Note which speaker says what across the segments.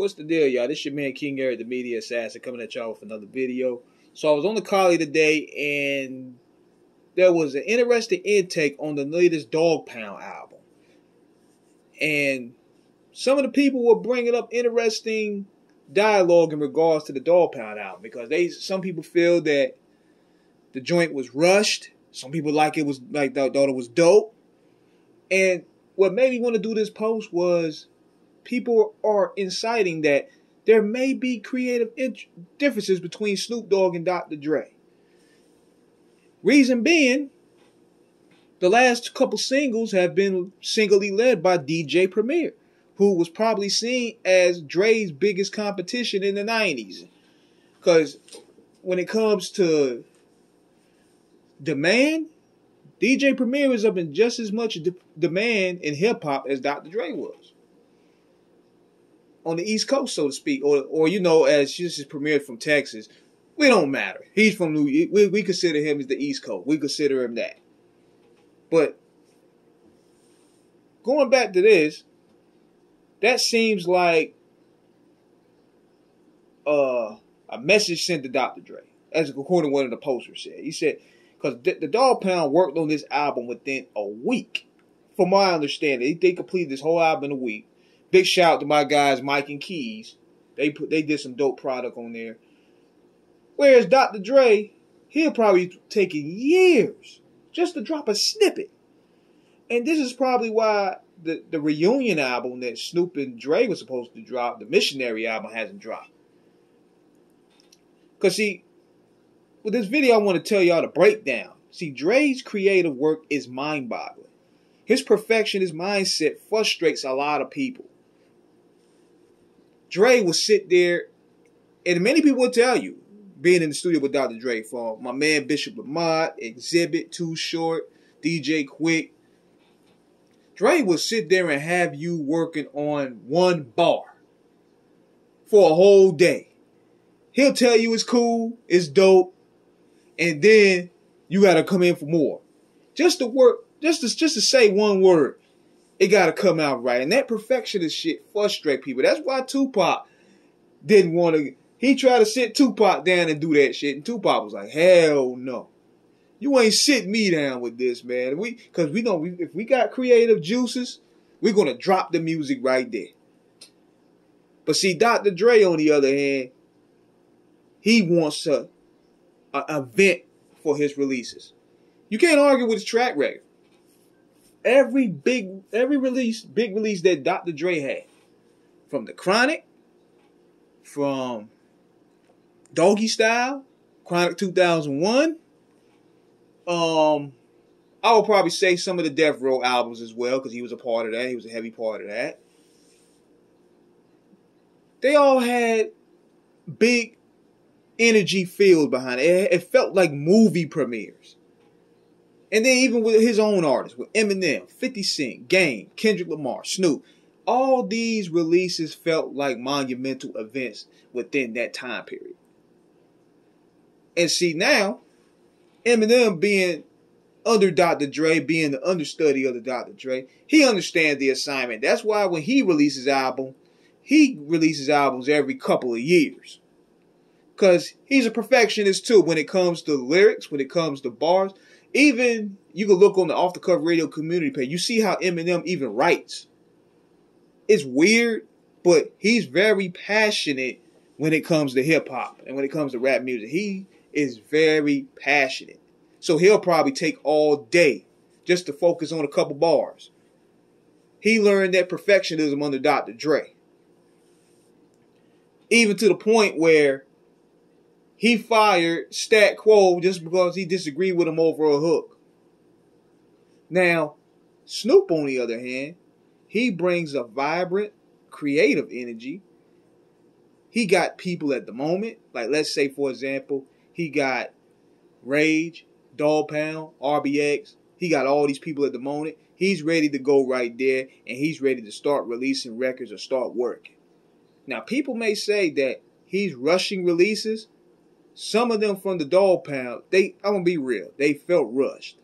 Speaker 1: What's the deal, y'all? This your man King Eric, the media assassin, coming at y'all with another video. So I was on the Coli today, and there was an interesting intake on the latest Dogg Pound album, and some of the people were bringing up interesting dialogue in regards to the Dogg Pound album because they some people feel that the joint was rushed. Some people like it was like thought it was dope, and what made me want to do this post was people are inciting that there may be creative differences between Snoop Dogg and Dr. Dre. Reason being, the last couple singles have been singly led by DJ Premier, who was probably seen as Dre's biggest competition in the 90s. Because when it comes to demand, DJ Premier is up in just as much de- demand in hip hop as Dr. Dre was on the East Coast, so to speak, or or you know, as this is premiered from Texas, we don't matter. He's from New. We we consider him as the East Coast. We consider him that. But going back to this, that seems like uh, a message sent to Dr. Dre, as according to one of the posters said. He said, because the, the Dogg Pound worked on this album within a week. From my understanding, they completed this whole album in a week. Big shout out to my guys Mike and Keys. They put they did some dope product on there. Whereas Dr. Dre, he'll probably taking years just to drop a snippet. And this is probably why the, the reunion album that Snoop and Dre was supposed to drop, the missionary album, hasn't dropped. Cause see, with this video, I want to tell y'all the breakdown. See, Dre's creative work is mind-boggling. His perfectionist mindset frustrates a lot of people. Dre will sit there, and many people will tell you, being in the studio with Dr. Dre, from my man Bishop Lamont, Xzibit, Too Short, DJ Quik, Dre will sit there and have you working on one bar for a whole day. He'll tell you it's cool, it's dope, and then you gotta come in for more. Just to work, just to just to say one word it got to come out right. And that perfectionist shit frustrate people. That's why Tupac didn't want to. He tried to sit Tupac down and do that shit, and Tupac was like, "Hell no, you ain't sit me down with this, man." We, cause we know we, if we got creative juices, we're gonna drop the music right there. But see, Dr. Dre, on the other hand, he wants uh, a, a event for his releases. You can't argue with his track record every big every release, big release that Dr. Dre had. From the Chronic, from Doggystyle, Chronic 2001. Um, I would probably say some of the Death Row albums as well, because he was a part of that. He was a heavy part of that. They all had big energy field behind it. It felt like movie premieres. And then even with his own artists, with Eminem, 50 Cent, Game, Kendrick Lamar, Snoop, all these releases felt like monumental events within that time period. And see now, Eminem being under Dr. Dre, being the understudy of the Dr. Dre, he understands the assignment. That's why when he releases album, he releases albums every couple of years. Cause he's a perfectionist too when it comes to lyrics, when it comes to bars even you can look on the off the cuff radio community page. You see how Eminem even writes. It's weird, but he's very passionate when it comes to hip hop and when it comes to rap music. He is very passionate. So he'll probably take all day just to focus on a couple bars. He learned that perfectionism under Dr. Dre. Even to the point where he fired Stat Quo just because he disagreed with him over a hook. Now, Snoop, on the other hand, he brings a vibrant, creative energy. He got people at the moment, like let's say, for example, he got Rage, Dogg Pound, RBX. He got all these people at the moment. He's ready to go right there, and he's ready to start releasing records or start working. Now, people may say that he's rushing releases. Some of them from the Dogg Pound, they I'm gonna be real, they felt rushed.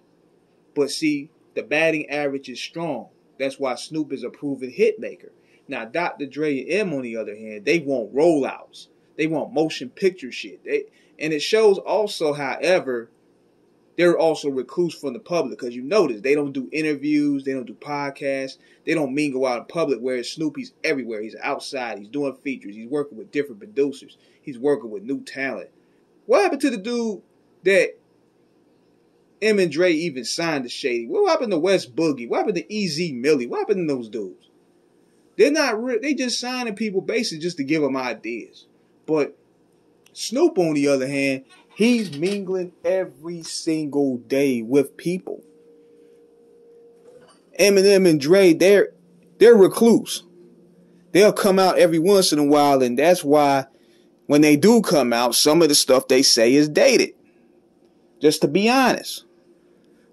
Speaker 1: But see, the batting average is strong. That's why Snoop is a proven hit maker. Now, Dr. Dre and M, on the other hand, they want rollouts. They want motion picture shit. They, and it shows also, however, they're also recluse from the public because you notice they don't do interviews, they don't do podcasts, they don't mingle out in public. Whereas Snoopy's everywhere. He's outside, he's doing features, he's working with different producers, he's working with new talent. What happened to the dude that M and Dre even signed to Shady? What happened to West Boogie? What happened to Easy Millie? What happened to those dudes? They're not real. They just signing people basically just to give them ideas. But Snoop, on the other hand, he's mingling every single day with people. Eminem and Dre, they're they're recluse. They'll come out every once in a while, and that's why when they do come out, some of the stuff they say is dated. Just to be honest.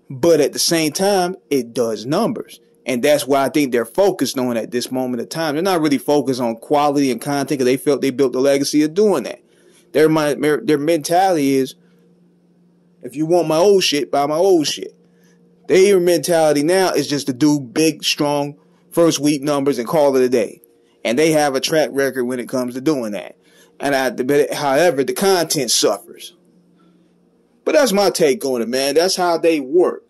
Speaker 1: But at the same time, it does numbers. And that's why I think they're focused on at this moment of time. They're not really focused on quality and content because they felt they built the legacy of doing that. Their their mentality is, if you want my old shit, buy my old shit. Their mentality now is just to do big, strong first week numbers and call it a day. And they have a track record when it comes to doing that. And I, however, the content suffers. But that's my take on it, man. That's how they work.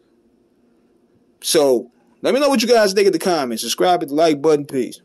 Speaker 1: So let me know what you guys think in the comments. Subscribe, hit the like button. Peace.